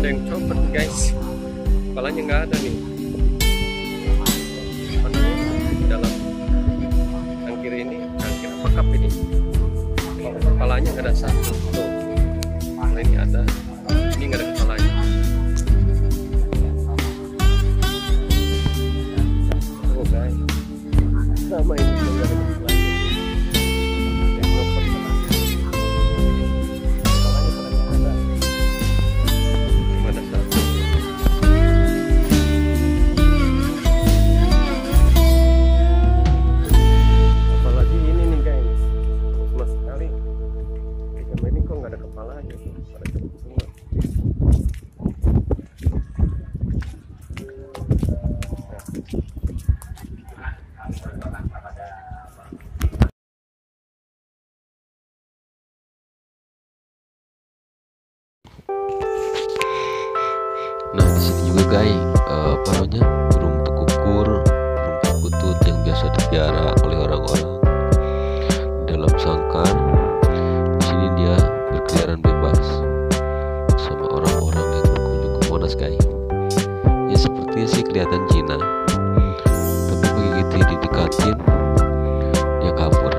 ada yang copot guys. Kepalanya nggak ada nih. Aduh, di dalam. Tangkir ini tangkir apa cup ini. Kepalanya nggak ada satu. Tuh. Nah, ini ada. Ini nggak ada nggak ada kepalanya tuh pada semua Nah di sini juga guys eh, apa namanya burung tekukur, burung perkutut yang biasa dipiara oleh orang-orang dalam sangkar. Di sini dia berkeliaran bebas sama orang-orang yang berkunjung ke Monas guys. Ya sepertinya sih kelihatan Cina, tapi begitu didekatin dia kabur.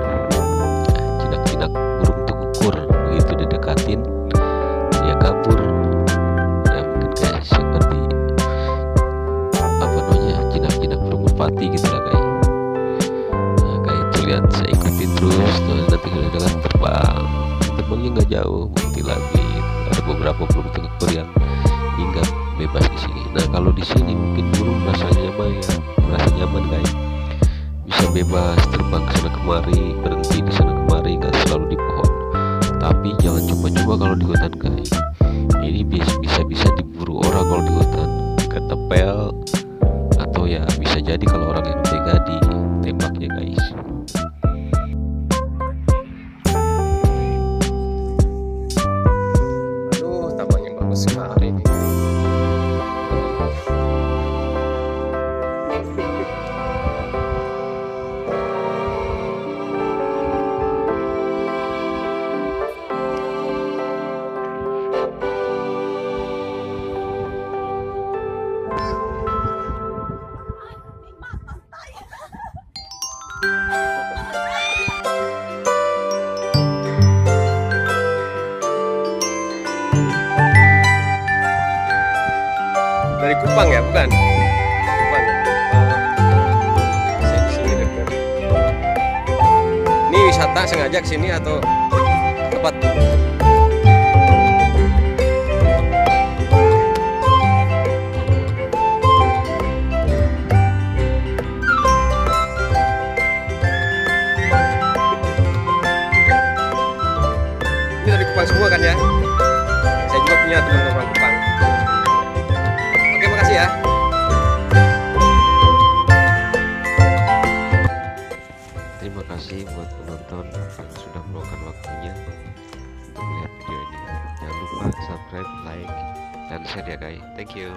Jinak-jinak burung tekukur begitu didekatin dia kabur ya mungkin kayak seperti apa namanya jinak-jinak burung merpati gitu lah kayak nah, kayak itu lihat saya ikuti terus nah, nanti kalau jauh berhenti lagi ada beberapa burung tengkur yang hinggap bebas di sini. Nah kalau di sini mungkin burung merasa nyaman ya merasa nyaman guys. Bisa bebas terbang ke sana kemari berhenti di sana kemari nggak selalu di pohon. Tapi jangan coba-coba kalau di hutan guys. Ini bis- bisa-bisa diburu orang kalau di hutan. Ketepel atau ya bisa jadi kalau orang yang dari Kupang ya? Bukan. Kupang. Saya sini dekat ini wisata sengaja ke sini atau tempat? Ini dari Kupang semua kan ya? Saya juga punya teman-teman ya guys thank you